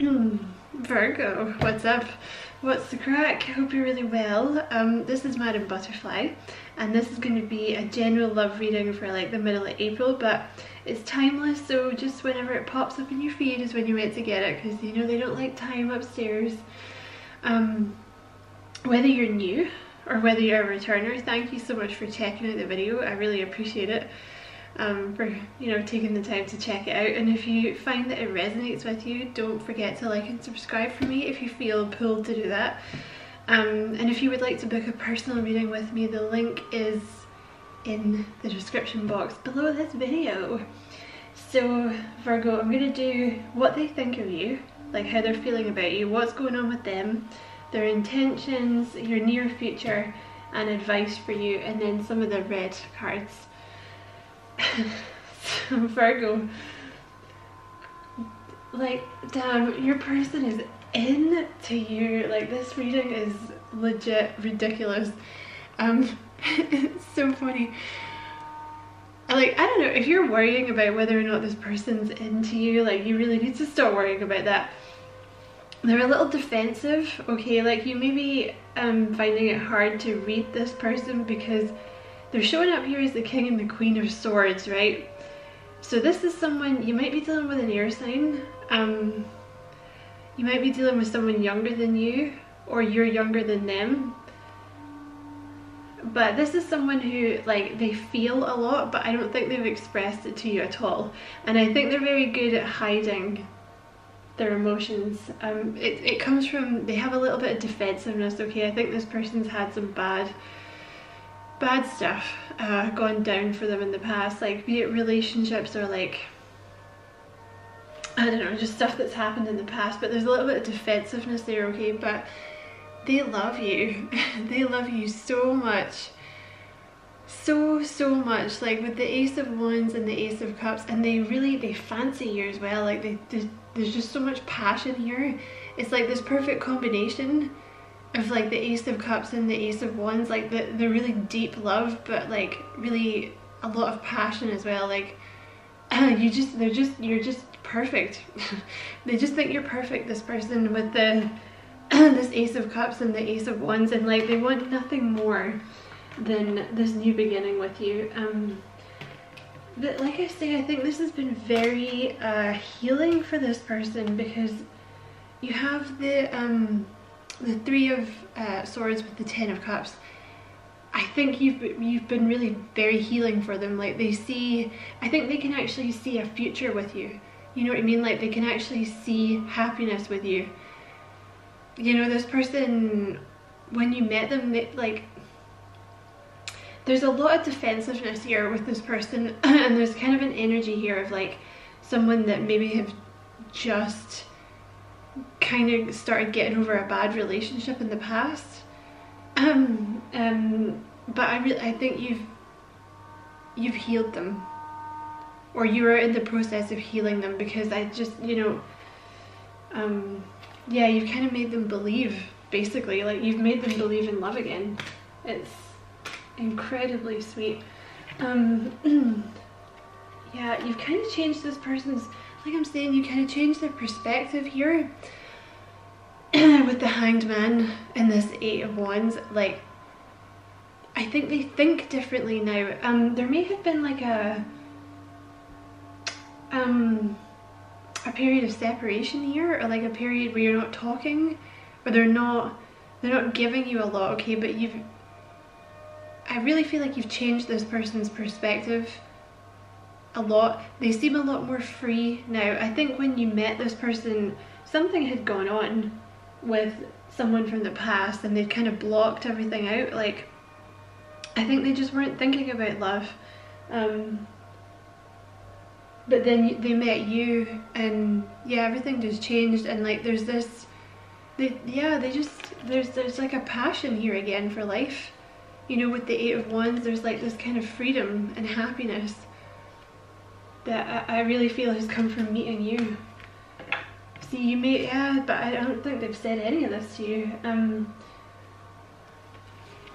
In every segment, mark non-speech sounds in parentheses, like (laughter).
Virgo, what's up? What's the crack? Hope you're really well. Um, this is Madame Butterfly and this is going to be a general love reading for like the middle of April but it's timeless so just whenever it pops up in your feed is when you're meant to get it because you know they don't like time upstairs. Um, whether you're new or whether you're a returner, thank you so much for checking out the video. I really appreciate it um, for you know taking the time to check it out. And if you find that it resonates with you don't forget to like and subscribe for me if you feel pulled to do that. Um, and if you would like to book a personal reading with me the link is in the description box below this video. So Virgo I'm going to do what they think of you like how they're feeling about you what's going on with them their intentions your near future and advice for you and then some of the red cards (laughs) Virgo, like, damn, your person is into you. Like, this reading is legit ridiculous. Um, (laughs) it's so funny. Like, I don't know, if you're worrying about whether or not this person's into you, like, you really need to stop worrying about that. They're a little defensive, okay? Like, you may be um, finding it hard to read this person because they're showing up here as the king and the queen of swords, right? So this is someone, you might be dealing with an air sign. Um, you might be dealing with someone younger than you or you're younger than them. But this is someone who, like, they feel a lot, but I don't think they've expressed it to you at all. And I think they're very good at hiding their emotions. Um, it, it comes from, they have a little bit of defensiveness, okay? I think this person's had some bad bad stuff uh, gone down for them in the past, like be it relationships or like, I don't know, just stuff that's happened in the past, but there's a little bit of defensiveness there, okay, but they love you. (laughs) they love you so much. So, so much. Like with the Ace of Wands and the Ace of Cups, and they really, they fancy you as well. Like they, they there's just so much passion here. It's like this perfect combination of like the ace of cups and the ace of wands like the, the really deep love but like really a lot of passion as well like (clears throat) you just they're just you're just perfect. (laughs) They just think you're perfect this person with the (clears throat) this ace of cups and the ace of wands and like they want nothing more than this new beginning with you. Um but like I say I think this has been very uh healing for this person because you have the um the three of uh, swords with the ten of cups. I think you've you've been really very healing for them. Like they see I think they can actually see a future with you. You know what I mean? Like they can actually see happiness with you. You know this person when you met them they, like there's a lot of defensiveness here with this person (clears throat) and there's kind of an energy here of like someone that maybe have just kind of started getting over a bad relationship in the past. Um, um, but I really, I think you've, you've healed them. Or you are in the process of healing them because I just, you know, um, yeah, you've kind of made them believe, basically. Like, you've made them believe in love again. It's incredibly sweet. Um, (clears throat) yeah, you've kind of changed this person's like I'm saying, you kind of changed their perspective here (clears throat) with the Hanged Man and this Eight of Wands. Like, I think they think differently now. Um, there may have been like a um a period of separation here, or like a period where you're not talking, or they're not they're not giving you a lot. Okay, but you've I really feel like you've changed this person's perspective a lot. They seem a lot more free now. I think when you met this person, something had gone on with someone from the past and they'd kind of blocked everything out. Like, I think they just weren't thinking about love. Um, but then they met you and yeah, everything just changed and like there's this, they, yeah, they just, there's, there's like a passion here again for life. You know, with the Eight of Wands, there's like this kind of freedom and happiness that I, I really feel has come from meeting you. See, you may, yeah, but I don't think they've said any of this to you. Um,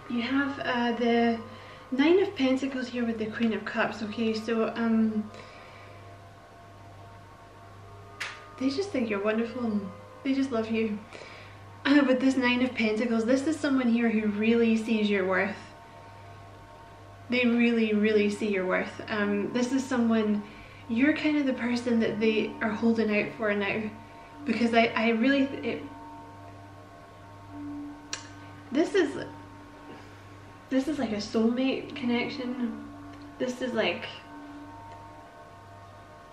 you have uh, the Nine of Pentacles here with the Queen of Cups, okay, so, um, they just think you're wonderful. They just love you. Uh, (laughs) with this Nine of Pentacles, this is someone here who really sees your worth. They really, really see your worth. Um, this is someone, you're kind of the person that they are holding out for now. Because I, I really, it, this is, this is like a soulmate connection. This is like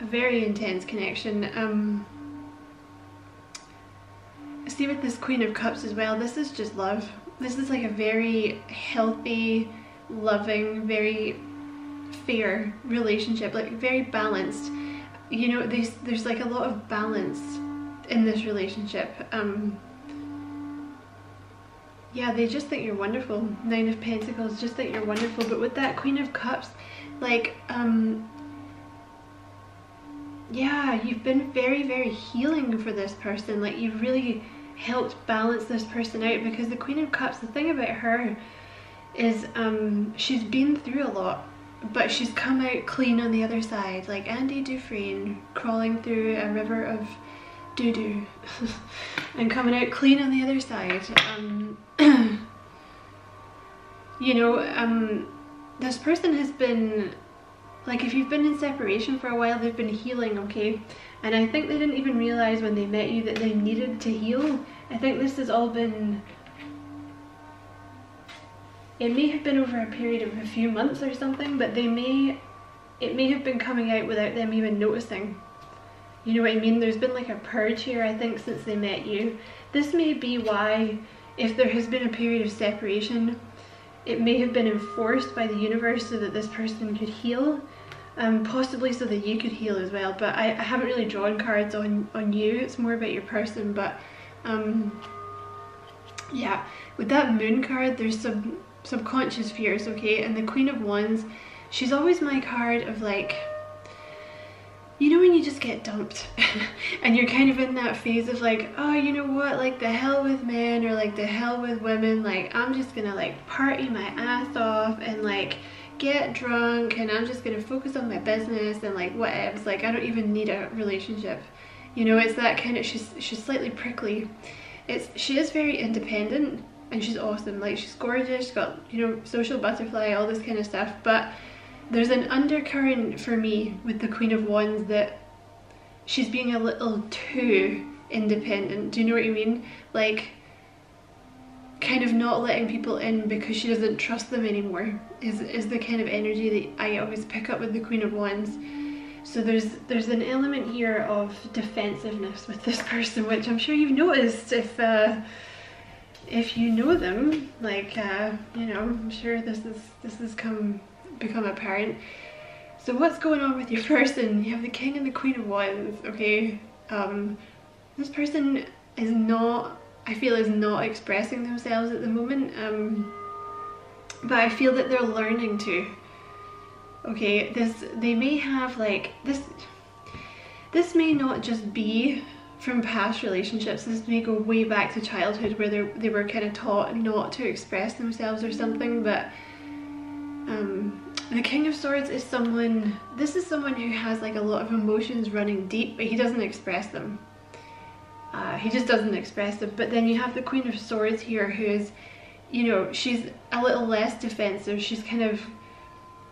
a very intense connection. Um, see with this Queen of Cups as well, this is just love. This is like a very healthy, loving, very fair relationship, like very balanced. You know, there's, there's like a lot of balance in this relationship. Um, yeah, they just think you're wonderful. Nine of Pentacles, just think you're wonderful. But with that Queen of Cups, like, um, yeah, you've been very, very healing for this person. Like, you've really helped balance this person out because the Queen of Cups, the thing about her is um, she's been through a lot, but she's come out clean on the other side. Like Andy Dufresne crawling through a river of doo-doo. (laughs) And coming out clean on the other side. Um, (clears throat) you know, um, this person has been like if you've been in separation for a while they've been healing okay? And I think they didn't even realize when they met you that they needed to heal. I think this has all been it may have been over a period of a few months or something but they may it may have been coming out without them even noticing you know what I mean? There's been like a purge here I think since they met you. This may be why if there has been a period of separation it may have been enforced by the universe so that this person could heal um, possibly so that you could heal as well. But I, I, haven't really drawn cards on on you. It's more about your person but um, yeah. With that moon card there's some subconscious fears okay? And the queen of wands she's always my card of like you know when you just get dumped (laughs) and you're kind of in that phase of like oh you know what? Like the hell with men or like the hell with women. Like i'm just gonna like party my ass off and like get drunk and i'm just gonna focus on my business and like whatevs. Like i don't even need a relationship. You know it's that kind of she's she's slightly prickly. It's she is very independent and she's awesome. Like she's gorgeous. She's got you know social butterfly all this kind of stuff. But there's an undercurrent for me with the Queen of Wands that she's being a little too independent. Do you know what I mean? Like, kind of not letting people in because she doesn't trust them anymore is, is the kind of energy that I always pick up with the Queen of Wands. So there's there's an element here of defensiveness with this (laughs) person, which I'm sure you've noticed if uh, if you know them. Like uh, you know, I'm sure this is this has come become a parent. So what's going on with your (laughs) person? You have the King and the Queen of Wands, okay? Um, this person is not, I feel is not expressing themselves at the moment, um, but I feel that they're learning to. Okay, this, they may have like, this, this may not just be from past relationships, this may go way back to childhood where they were kind of taught not to express themselves or something, but um, the King of Swords is someone, this is someone who has like a lot of emotions running deep, but he doesn't express them. Uh, he just doesn't express them. But then you have the Queen of Swords here who is, you know, she's a little less defensive. She's kind of,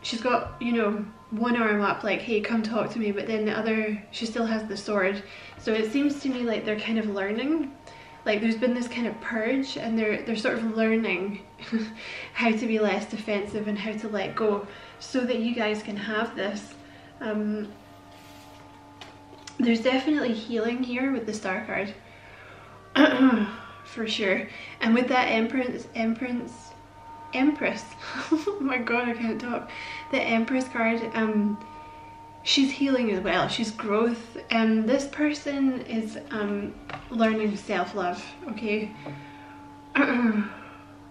she's got, you know, one arm up like, hey, come talk to me. But then the other, she still has the sword. So it seems to me like they're kind of learning like there's been this kind of purge and they're they're sort of learning (laughs) how to be less defensive and how to let go so that you guys can have this. Um, there's definitely healing here with the star card (clears throat) for sure. And with that empress empress empress (laughs) oh my god i can't talk. The empress card um she's healing as well. She's growth. And this person is um learning self-love okay? (clears throat)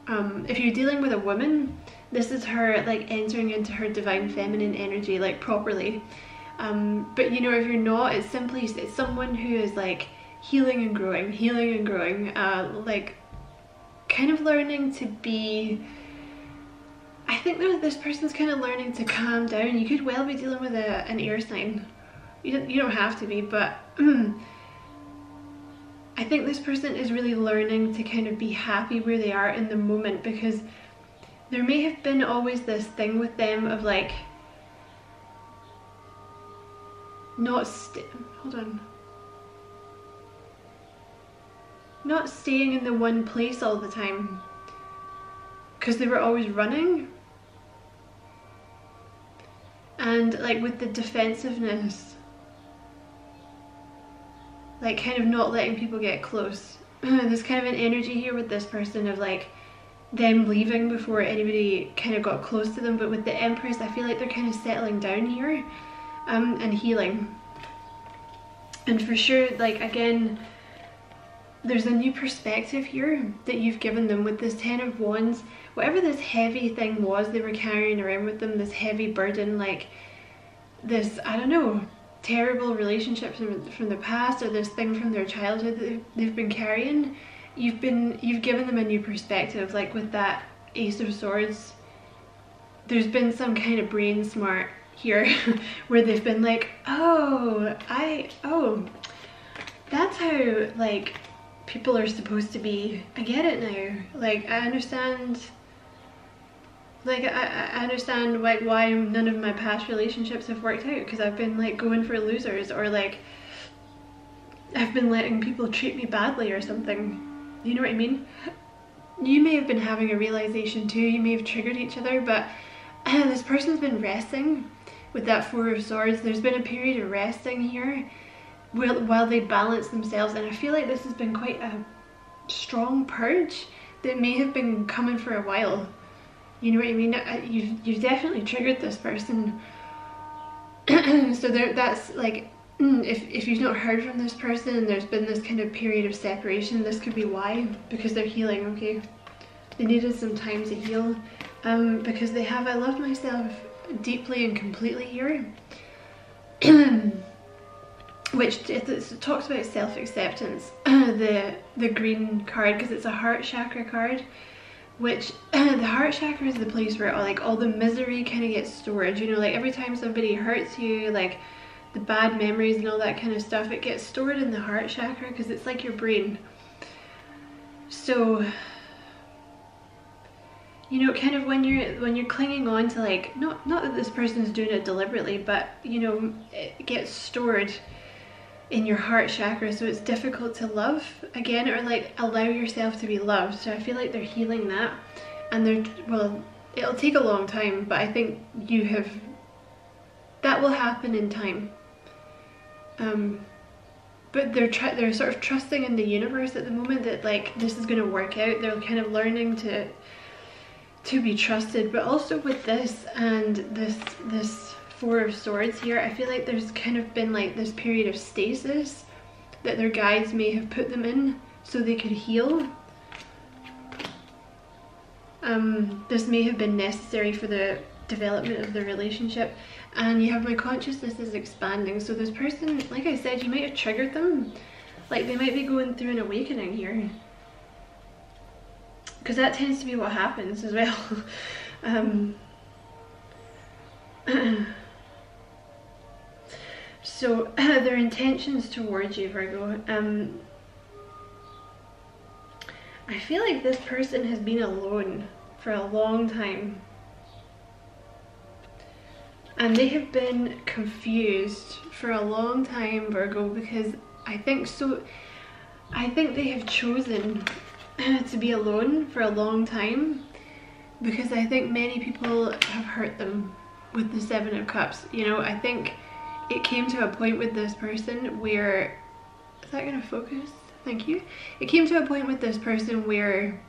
Um if you're dealing with a woman this is her like entering into her divine feminine energy like properly. Um but you know if you're not it's simply it's someone who is like healing and growing healing and growing uh like kind of learning to be I think that this person's kind of learning to calm down. You could well be dealing with a, an air sign. You don't, you don't have to be, but (clears throat) I think this person is really learning to kind of be happy where they are in the moment because there may have been always this thing with them of like not st hold on not staying in the one place all the time because they were always running and like with the defensiveness. Like kind of not letting people get close. (clears throat) There's kind of an energy here with this person of like them leaving before anybody kind of got close to them. But with the empress I feel like they're kind of settling down here um, and healing. And for sure like again there's a new perspective here that you've given them with this ten of wands. Whatever this heavy thing was they were carrying around with them this heavy burden like this I don't know terrible relationships from, from the past or this thing from their childhood that they've been carrying you've been you've given them a new perspective like with that ace of swords there's been some kind of brain smart here (laughs) where they've been like oh i oh that's how like people are supposed to be i get it now like i understand like I, I understand like why none of my past relationships have worked out because I've been like going for losers or like I've been letting people treat me badly or something you know what I mean? You may have been having a realization too, you may have triggered each other, but uh, (clears throat) this person's been resting with that Four of Swords. There's been a period of resting here while, while they balance themselves, and I feel like this has been quite a strong purge that may have been coming for a while. You know what I mean? You've, you've definitely triggered this person. (clears throat) so there, that's like Mm, if, if you've not heard from this person and there's been this kind of period of separation, this could be why, because they're healing, okay? They needed some time to heal um, because they have, I love myself deeply and completely here. (clears throat) which talks about self-acceptance, (clears throat) the, the green card, because it's a heart chakra card which (clears throat) the heart chakra is the place where all, like all the misery kind of gets stored you know like every time somebody hurts you like the bad memories and all that kind of stuff, it gets stored in the heart chakra because it's like your brain. So, you know, kind of when you're when you're clinging on to like not not that this person's doing it deliberately, but you know, it gets stored in your heart chakra, so it's difficult to love again or like allow yourself to be loved. So I feel like they're healing that, and they're well, it'll take a long time, but I think you have that will happen in time um, but they're they're sort of trusting in the universe at the moment that like this is going to work out. They're kind of learning to to be trusted, but also with this and this this four of swords here, I feel like there's kind of been like this period of stasis that their guides may have put them in so they could heal. Um, this may have been necessary for the development of the relationship. And you have my consciousness is expanding so this person like I said you might have triggered them. Like they might be going through an awakening here. Because that tends to be what happens as well. (laughs) Um, (clears throat) so (clears throat) their intentions towards you Virgo um, I feel like this person has been alone for a long time. And they have been confused for a long time Virgo because I think so I think they have chosen (clears throat) to be alone for a long time because I think many people have hurt them with the seven of cups. You know I think it came to a point with this person where is that gonna focus thank you it came to a point with this person where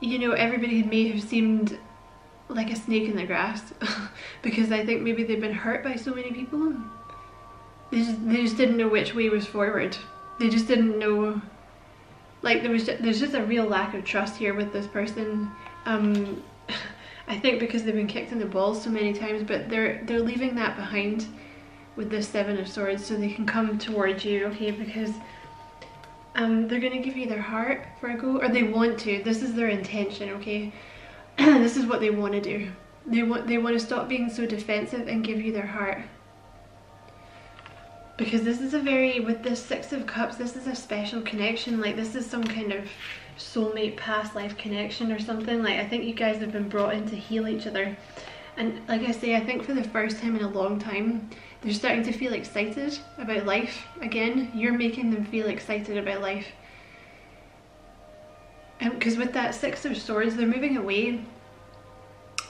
you know everybody may have seemed like a snake in the grass (laughs) because I think maybe they've been hurt by so many people. They just, they just didn't know which way was forward. They just didn't know, like there was just, there's just a real lack of trust here with this person. Um, I think because they've been kicked in the balls so many times, but they're they're leaving that behind with the Seven of Swords so they can come towards you, okay, because um, they're going to give you their heart, Virgo, or they want to. This is their intention, okay? (clears throat) this is what they want to do. They want they want to stop being so defensive and give you their heart. because this is a very with the six of cups this is a special connection like this is some kind of soulmate past life connection or something. Like i think you guys have been brought in to heal each other. And like i say i think for the first time in a long time they're starting to feel excited about life again. You're making them feel excited about life. And because with that six of swords they're moving away.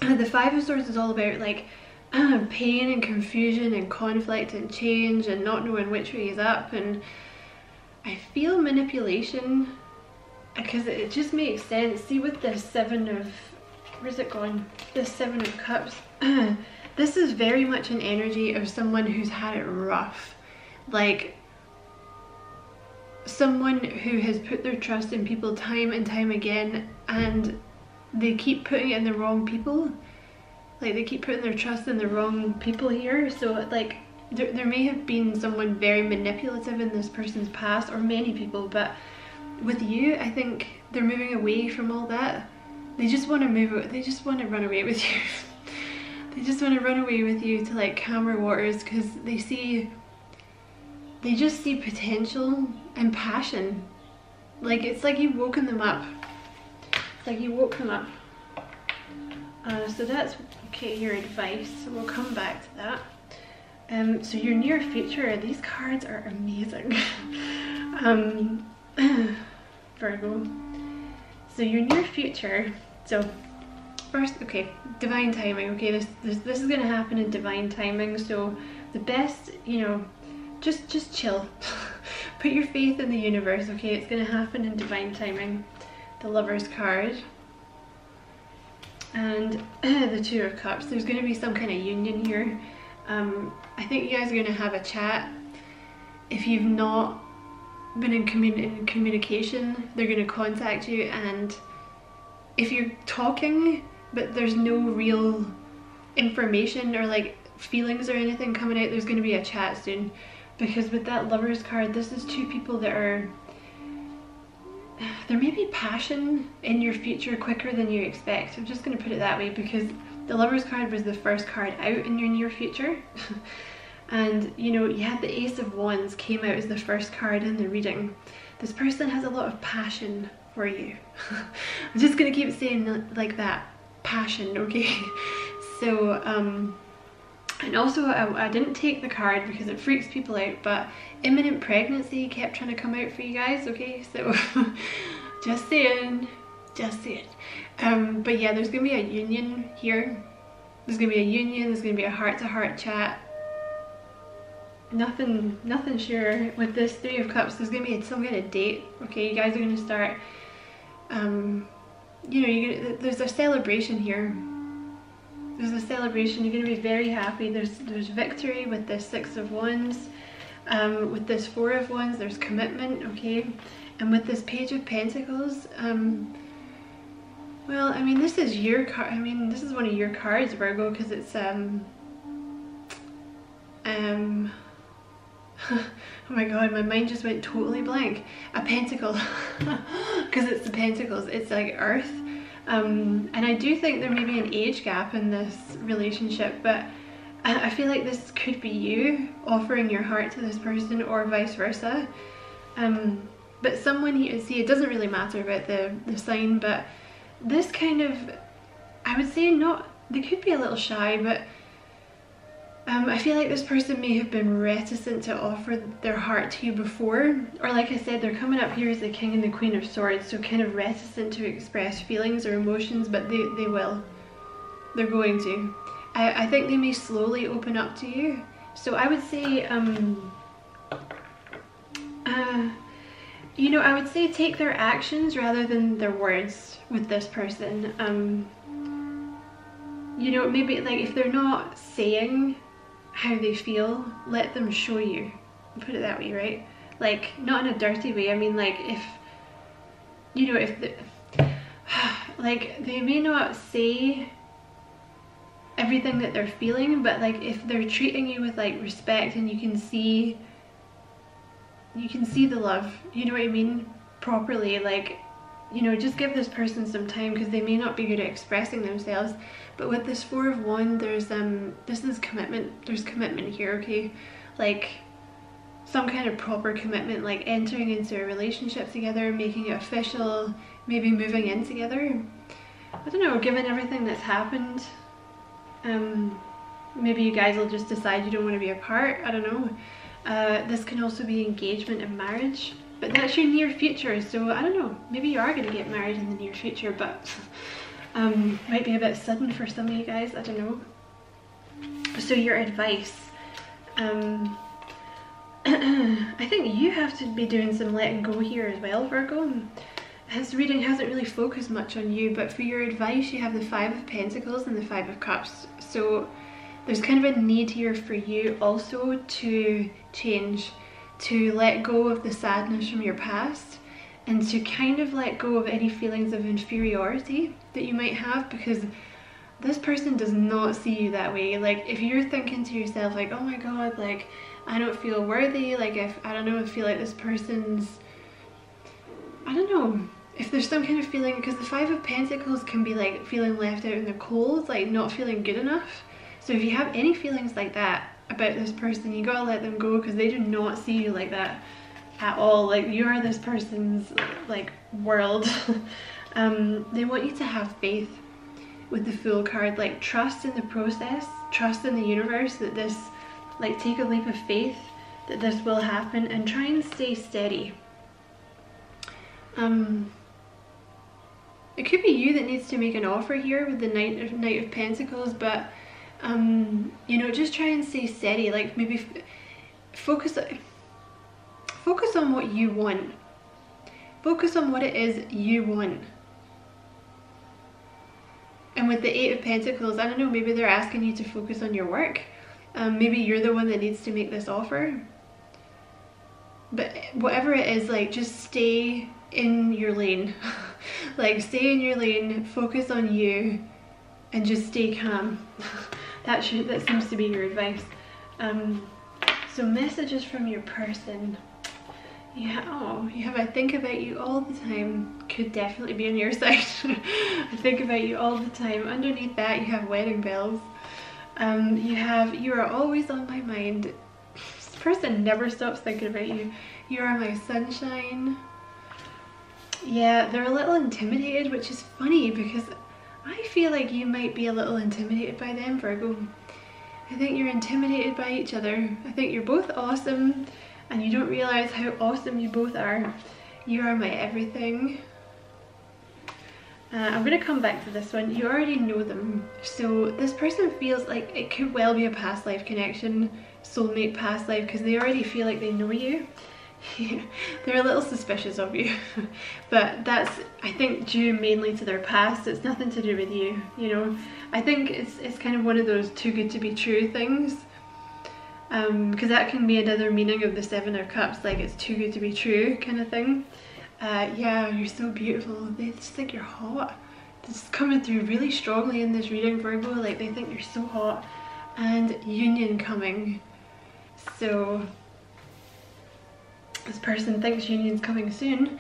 The five of swords is all about like (clears throat) pain and confusion and conflict and change and not knowing which way is up. And I feel manipulation because it just makes sense. See with the seven of, where's it gone? The seven of cups. (clears throat) this is very much an energy of someone who's had it rough. Like someone who has put their trust in people time and time again and they keep putting it in the wrong people like they keep putting their trust in the wrong people here so like there, there may have been someone very manipulative in this person's past or many people but with you I think they're moving away from all that. They just want to move they just want to run away with you. (laughs) They just want to run away with you to like calmer waters because they see they just see potential and passion. Like it's like you've woken them up. It's like you woke them up. Uh, so that's okay your advice. So we'll come back to that. Um, so your near future these cards are amazing. (laughs) Um, (clears throat) Virgo. So your near future so first okay divine timing okay this this, this is gonna happen in divine timing so the best you know just just chill. (laughs) Put your faith in the universe okay it's gonna happen in divine timing. The lovers card. And (clears throat) the two of cups there's to be some kind of union here. Um, I think you guys are to have a chat. If you've not been in, commun in communication they're going to contact you and if you're talking but there's no real information or like feelings or anything coming out there's going to be a chat soon because with that lovers card this is two people that are there may be passion in your future quicker than you expect. I'm just going to put it that way because the Lover's card was the first card out in your near future. (laughs) and you know, you had the Ace of Wands came out as the first card in the reading. This person has a lot of passion for you. (laughs) I'm just to keep saying like that. Passion, okay? (laughs) so, um, and also I, I, didn't take the card because it freaks people out, but imminent pregnancy kept trying to come out for you guys, okay? (laughs) So just saying, just saying. Um, but yeah, there's gonna be a union here. There's gonna be a union, there's gonna be a heart-to-heart -heart chat. Nothing, nothing sure with this. Three of Cups. There's gonna be some kind of date, okay? You guys are gonna start, um, you know, you're gonna, there's a celebration here. There's a celebration. You're to be very happy. There's there's victory with this six of wands um, with this four of wands. There's commitment okay? And with this page of pentacles um, well I mean this is your card I mean this is one of your cards Virgo because it's um um (laughs) oh my god my mind just went totally blank. A pentacle. (laughs) Because it's the pentacles it's like earth. Um, and I do think there may be an age gap in this relationship, but I feel like this could be you offering your heart to this person or vice versa. Um, but someone here, see, it doesn't really matter about the, the sign, but this kind of, I would say not, they could be a little shy, but um, I feel like this person may have been reticent to offer their heart to you before, or like I said, they're coming up here as the King and the Queen of Swords, so kind of reticent to express feelings or emotions, but they, they will. They're going to. I, I think they may slowly open up to you. So I would say, um, uh, you know, I would say take their actions rather than their words with this person. Um, you know, maybe like if they're not saying how they feel, let them show you. Put it that way, right? Like, not in a dirty way. I mean, like, if, you know, if, the, (sighs) like, they may not say everything that they're feeling, but, like, if they're treating you with, like, respect and you can see, you can see the love, you know what I mean? Properly, like, you know, just give this person some time because they may not be good at expressing themselves. But with this Four of Wands, there's, um, this is commitment. There's commitment here, okay? Like, some kind of proper commitment, like entering into a relationship together, making it official, maybe moving in together. I don't know, given everything that's happened, um, maybe you guys will just decide you don't want to be apart, I don't know. Uh, this can also be engagement and marriage, but that's your near future, so I don't know, maybe you are going to get married in the near future, but um, might be a bit sudden for some of you guys, I don't know. So your advice, um, (clears throat) I think you have to be doing some letting go here as well, Virgo. His reading hasn't really focused much on you, but for your advice, you have the Five of Pentacles and the Five of Cups. So there's kind of a need here for you also to change, to let go of the sadness from your past and to kind of let go of any feelings of inferiority that you might have because this person does not see you that way. Like if you're thinking to yourself like, oh my god, like I don't feel worthy, like if I don't know, I feel like this person's I don't know if there's some kind of feeling because the five of pentacles can be like feeling left out in the cold like not feeling good enough so if you have any feelings like that about this person you gotta let them go because they do not see you like that at all. Like you are this person's like world. (laughs) Um they want you to have faith with the Fool card. Like trust in the process trust in the universe that this like take a leap of faith that this will happen and try and stay steady. Um, it could be you that needs to make an offer here with the Knight of, Knight of Pentacles, but um, you know, just try and stay steady. Like maybe focus, focus on what you want. Focus on what it is you want. And with the Eight of Pentacles, I don't know, maybe they're asking you to focus on your work um, maybe you're the one that needs to make this offer. But whatever it is, like just stay in your lane. (laughs) like stay in your lane, focus on you, and just stay calm. (laughs) that should that seems to be your advice. Um, so messages from your person. Yeah, oh, you have I think about you all the time could definitely be on your (laughs) side. I think about you all the time. Underneath that you have wedding bells. Um, you have, you are always on my mind. This person never stops thinking about you. You are my sunshine. Yeah, they're a little intimidated, which is funny because I feel like you might be a little intimidated by them, Virgo. I think you're intimidated by each other. I think you're both awesome and you don't realize how awesome you both are. You are my everything. Uh, I'm going to come back to this one. You already know them. So this person feels like it could well be a past life connection, soulmate past life, because they already feel like they know you. (laughs) They're a little suspicious of you. (laughs) but that's, I think, due mainly to their past. It's nothing to do with you, you know. I think it's, it's kind of one of those too good to be true things. Because um, that can be another meaning of the Seven of Cups, like it's too good to be true kind of thing. Uh, yeah, you're so beautiful. They just think you're hot. This is coming through really strongly in this reading, Virgo. Like, they think you're so hot. And union coming. So, this person thinks union's coming soon.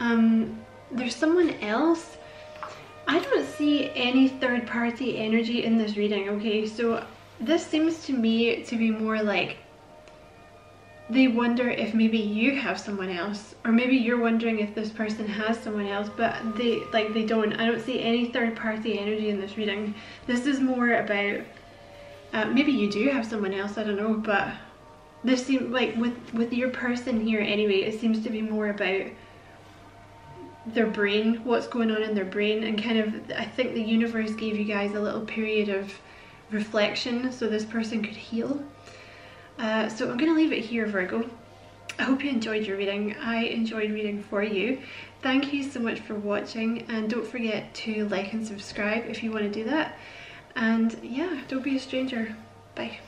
Um, there's someone else. I don't see any third party energy in this reading, okay? So, this seems to me to be more like they wonder if maybe you have someone else or maybe you're wondering if this person has someone else but they like they don't i don't see any third party energy in this reading this is more about uh, maybe you do have someone else i don't know but this seems like with with your person here anyway it seems to be more about their brain what's going on in their brain and kind of i think the universe gave you guys a little period of reflection so this person could heal uh, so I'm going to leave it here, Virgo. I hope you enjoyed your reading. I enjoyed reading for you. Thank you so much for watching and don't forget to like and subscribe if you want to do that. And yeah, don't be a stranger. Bye.